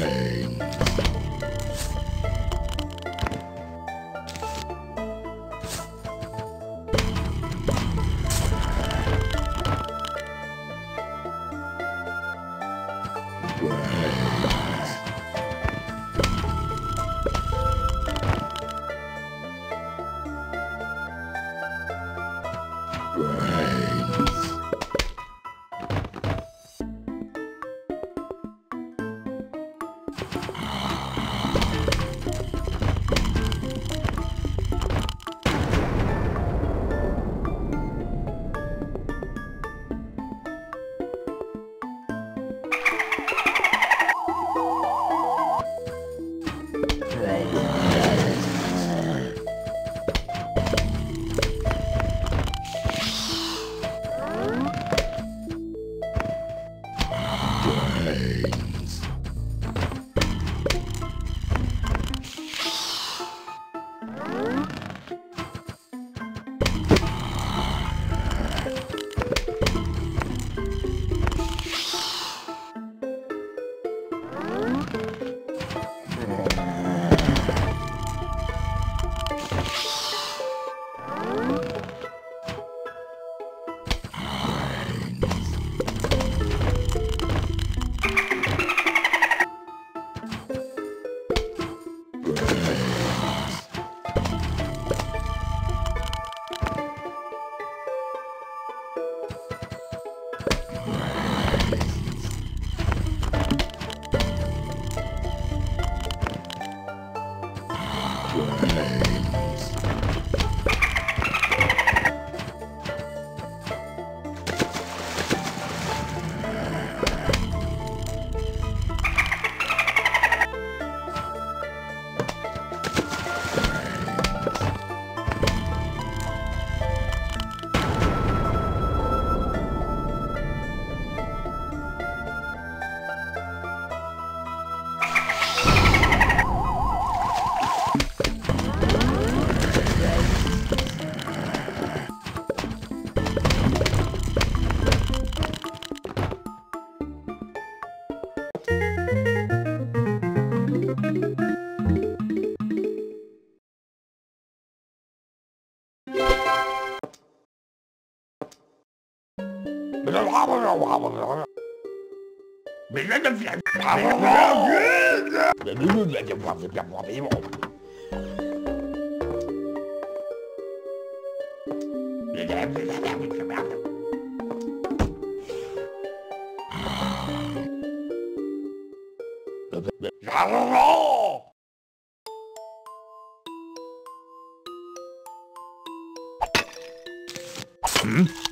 Hey. Brains. Brains. Hmm?